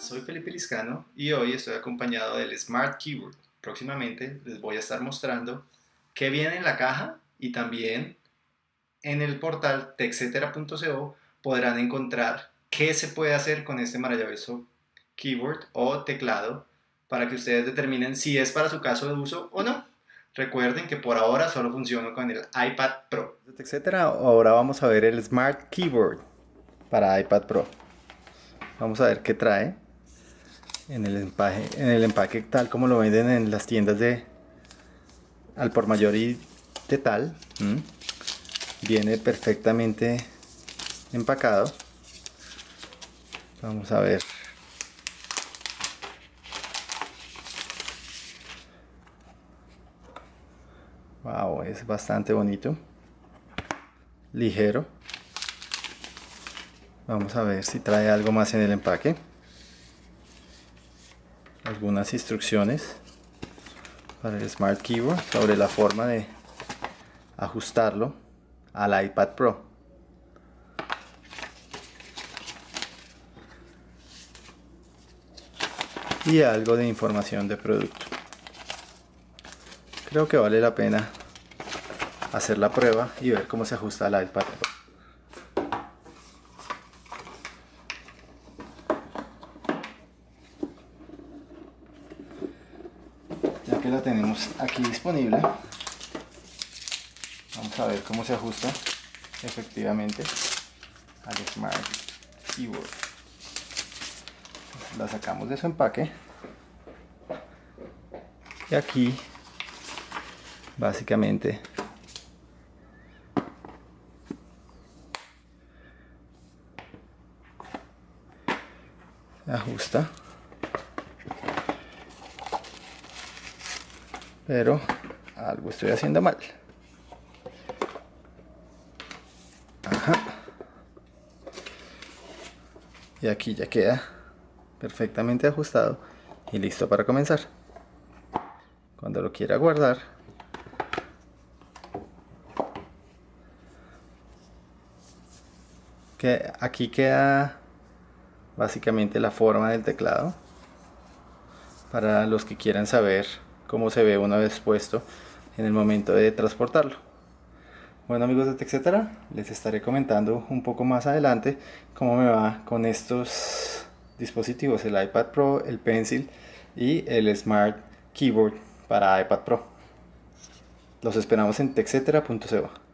soy Felipe Liscano y hoy estoy acompañado del Smart Keyboard. Próximamente les voy a estar mostrando qué viene en la caja y también en el portal texetera.co podrán encontrar qué se puede hacer con este maravilloso keyboard o teclado para que ustedes determinen si es para su caso de uso o no. Recuerden que por ahora solo funciona con el iPad Pro. Etcétera. Ahora vamos a ver el Smart Keyboard para iPad Pro. Vamos a ver qué trae en el empaque, en el empaque tal como lo venden en las tiendas de al por mayor y de tal. Viene perfectamente empacado. Vamos a ver Wow, es bastante bonito. Ligero. Vamos a ver si trae algo más en el empaque. Algunas instrucciones para el Smart Keyboard sobre la forma de ajustarlo al iPad Pro. Y algo de información de producto creo que vale la pena hacer la prueba y ver cómo se ajusta el iPad ya la tenemos aquí disponible. Vamos a ver cómo se ajusta efectivamente al Smart Keyboard. La sacamos de su empaque. Y aquí básicamente ajusta pero algo estoy haciendo mal Ajá. y aquí ya queda perfectamente ajustado y listo para comenzar cuando lo quiera guardar que aquí queda básicamente la forma del teclado para los que quieran saber cómo se ve una vez puesto en el momento de transportarlo. Bueno amigos de TechCetera les estaré comentando un poco más adelante cómo me va con estos dispositivos el iPad Pro, el Pencil y el Smart Keyboard para iPad Pro. Los esperamos en techcetera.co